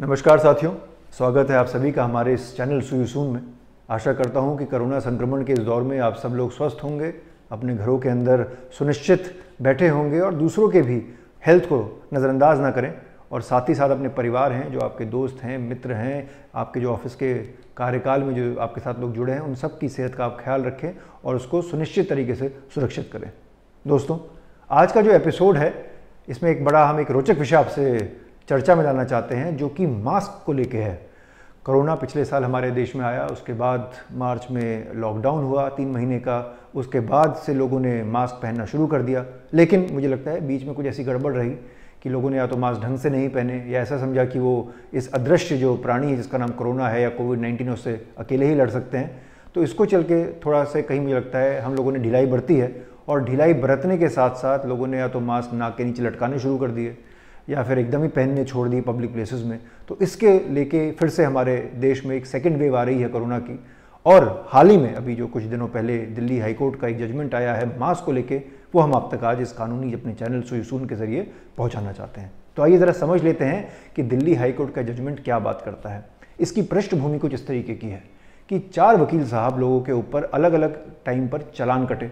नमस्कार साथियों, स्वागत है आप सभी का हमारे इस चैनल सुयूसून में। आशा करता हूँ कि कोरोना संक्रमण के इस दौर में आप सब लोग स्वस्थ होंगे, अपने घरों के अंदर सुनिश्चित बैठे होंगे और दूसरों के भी हेल्थ को नज़रअंदाज ना करें। और साथ ही साथ अपने परिवार हैं, जो आपके दोस्त हैं, मित्र हैं, आपके जो ऑफ़िस के कार्यकाल में जो आपके साथ लोग जुड़े हैं, उन सब की सेहत का आप ख्याल रखें और उसको सुनिश्चित तरीके से सुरक्षित करें। दोस्तों, आज का जो एपिसोड है, इसमें एक बड़ा हम एक रोचक विषय आपसे चर्चा में लाना चाहते हैं, जो कि मास्क को लेके है। कोरोना पिछले साल हमारे देश में आया, उसके बाद मार्च में लॉकडाउन हुआ तीन महीने का, उसके बाद से लोगों ने मास्क पहनना शुरू कर दिया। लेकिन मुझे लगता है, बीच में कुछ ऐसी गड़बड़ रही कि लोगों ने या तो मास्क ढंग से नहीं पहने, या ऐसा समझा कि वो इस अदृश्य जो प्राणी है, जिसका नाम कोरोना है, या कोविड नाइन्टीन उससे अकेले ही लड़ सकते हैं। तो इसको चल के थोड़ा सा कहीं मुझे लगता है, हम लोगों ने ढिलाई बरती है, और ढिलाई बरतने के साथ साथ लोगों ने या तो मास्क नाक के नीचे लटकाने शुरू कर दिए। या फिर एकदम ही पहनने छोड़ दिए पब्लिक प्लेसेस में तो इसके लेके फिर से हमारे देश में एक सेकेंड वेव आ रही है कोरोना की। और हाल ही में, अभी जो कुछ दिनों पहले दिल्ली हाईकोर्ट का एक जजमेंट आया है मास्क को लेके, वो हम आप तक आज इस कानूनी अपने चैनल सुयूसून के ज़रिए पहुंचाना चाहते हैं। तो आइए ज़रा समझ लेते हैं कि दिल्ली हाईकोर्ट का जजमेंट क्या बात करता है। इसकी पृष्ठभूमि कुछ इस तरीके की है कि चार वकील साहब लोगों के ऊपर अलग अलग टाइम पर चलान कटे।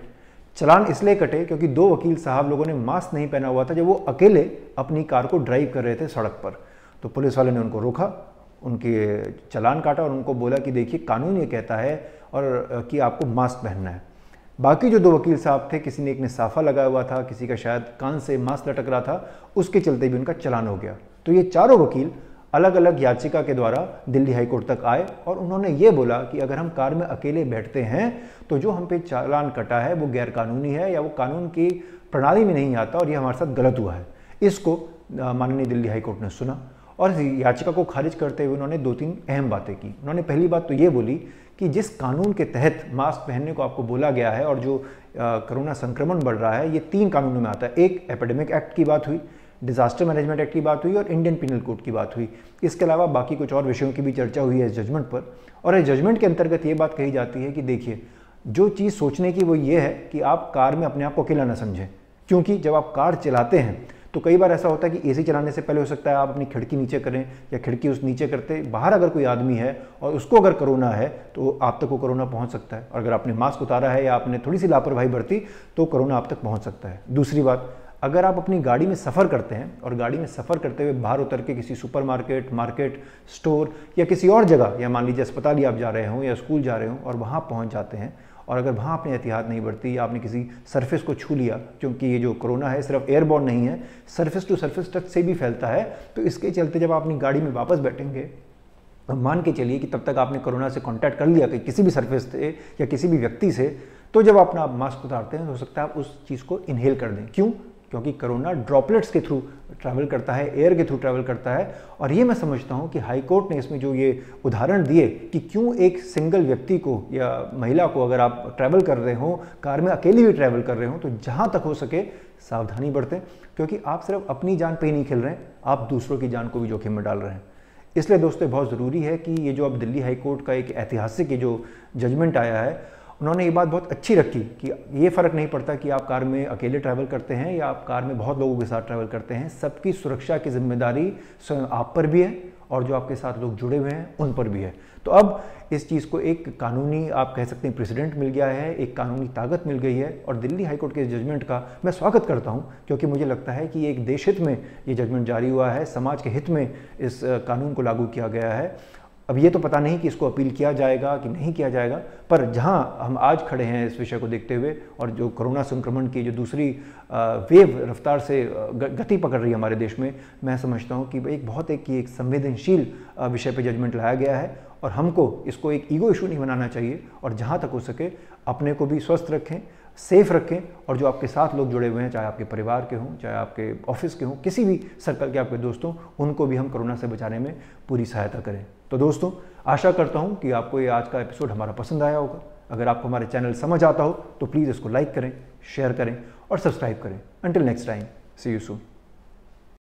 चलान इसलिए कटे क्योंकि दो वकील साहब लोगों ने मास्क नहीं पहना हुआ था जब वो अकेले अपनी कार को ड्राइव कर रहे थे सड़क पर। तो पुलिस वाले ने उनको रोका, उनके चलान काटा और उनको बोला कि देखिए, कानून ये कहता है और कि आपको मास्क पहनना है। बाकी जो दो वकील साहब थे, किसी ने एक ने साफा लगाया हुआ था, किसी का शायद कान से मास्क लटक रहा था, उसके चलते भी उनका चलान हो गया। तो ये चारों वकील अलग अलग याचिका के द्वारा दिल्ली हाईकोर्ट तक आए और उन्होंने ये बोला कि अगर हम कार में अकेले बैठते हैं तो जो हम पे चालान कटा है, वो गैर कानूनी है या वो कानून की प्रणाली में नहीं आता और ये हमारे साथ गलत हुआ है। इसको माननीय दिल्ली हाईकोर्ट ने सुना और याचिका को खारिज करते हुए उन्होंने दो तीन अहम बातें की। उन्होंने पहली बात तो ये बोली कि जिस कानून के तहत मास्क पहनने को आपको बोला गया है और जो कोरोना संक्रमण बढ़ रहा है, ये तीन कानूनों में आता है। एक, एपिडेमिक एक्ट की बात हुई। डिजास्टर मैनेजमेंट एक्ट की बात हुई और इंडियन पिनल कोड की बात हुई। इसके अलावा बाकी कुछ और विषयों की भी चर्चा हुई है इस जजमेंट पर। और इस जजमेंट के अंतर्गत ये बात कही जाती है कि देखिए, जो चीज़ सोचने की वो ये है कि आप कार में अपने आप को अकेला ना समझें। क्योंकि जब आप कार चलाते हैं तो कई बार ऐसा होता है कि एसी चलाने से पहले हो सकता है आप अपनी खिड़की नीचे करें या खिड़की उस नीचे करते, बाहर अगर कोई आदमी है और उसको अगर कोरोना है तो आप तक वो कोरोना पहुँच सकता है। और अगर आपने मास्क उतारा है या आपने थोड़ी सी लापरवाही बरती तो कोरोना आप तक पहुँच सकता है। दूसरी बात अगर आप अपनी गाड़ी में सफ़र करते हैं और गाड़ी में सफ़र करते हुए बाहर उतर के किसी सुपरमार्केट, मार्केट, स्टोर या किसी और जगह, या मान लीजिए अस्पताल ही आप जा रहे हों या स्कूल जा रहे हों और वहाँ पहुँच जाते हैं और अगर वहाँ आपने एहतियात नहीं बरती या आपने किसी सरफेस को छू लिया, क्योंकि ये जो कोरोना है सिर्फ़ एयरबॉर्न नहीं है सरफेस टू सरफेस टच से भी फैलता है तो इसके चलते जब आप अपनी गाड़ी में वापस बैठेंगे तो मान के चलिए कि तब तक आपने कोरोना से कॉन्टैक्ट कर लिया कि किसी भी सरफेस से या किसी भी व्यक्ति से तो जब अपना आप मास्क उतारते हैं तो हो सकता है आप उस चीज़ को इनहेल कर दें। क्यों? क्योंकि कोरोना ड्रॉपलेट्स के थ्रू ट्रैवल करता है एयर के थ्रू ट्रैवल करता है और ये मैं समझता हूँ कि हाई कोर्ट ने इसमें जो ये उदाहरण दिए कि क्यों एक सिंगल व्यक्ति को या महिला को अगर आप ट्रैवल कर रहे हो, कार में अकेली भी ट्रैवल कर रहे हो तो जहाँ तक हो सके सावधानी बरतें। क्योंकि आप सिर्फ़ अपनी जान पर ही नहीं खेल रहे हैं, आप दूसरों की जान को भी जोखिम में डाल रहे हैं। इसलिए दोस्तों बहुत ज़रूरी है कि ये जो अब दिल्ली हाई कोर्ट का एक ऐतिहासिक जो जजमेंट आया है उन्होंने ये बात बहुत अच्छी रखी कि ये फ़र्क नहीं पड़ता कि आप कार में अकेले ट्रैवल करते हैं या आप कार में बहुत लोगों के साथ ट्रैवल करते हैं। सबकी सुरक्षा की ज़िम्मेदारी स्वयं आप पर भी है और जो आपके साथ लोग जुड़े हुए हैं, उन पर भी है। तो अब इस चीज़ को एक कानूनी, आप कह सकते हैं प्रेसिडेंट मिल गया है, एक कानूनी ताकत मिल गई है और दिल्ली हाईकोर्ट के जजमेंट का मैं स्वागत करता हूँ, क्योंकि मुझे लगता है कि एक देश हित में ये जजमेंट जारी हुआ है। समाज के हित में इस कानून को लागू किया गया है अब ये तो पता नहीं कि इसको अपील किया जाएगा कि नहीं किया जाएगा, पर जहाँ हम आज खड़े हैं इस विषय को देखते हुए और जो कोरोना संक्रमण की जो दूसरी वेव रफ्तार से गति पकड़ रही है हमारे देश में, मैं समझता हूँ कि एक बहुत एक एक संवेदनशील विषय पर जजमेंट लाया गया है और हमको इसको एक ईगो इशू नहीं बनाना चाहिए और जहाँ तक हो सके अपने को भी स्वस्थ रखें सेफ़ रखें और जो आपके साथ लोग जुड़े हुए हैं, चाहे आपके परिवार के हों, चाहे आपके ऑफ़िस के हों, किसी भी सर्कल के आपके दोस्तों, उनको भी हम कोरोना से बचाने में पूरी सहायता करें। तो दोस्तों, आशा करता हूँ कि आपको ये आज का एपिसोड हमारा पसंद आया होगा। अगर आपको हमारे चैनल समझ आता हो तो प्लीज़ इसको लाइक करें, शेयर करें और सब्सक्राइब करें। Until next time see you soon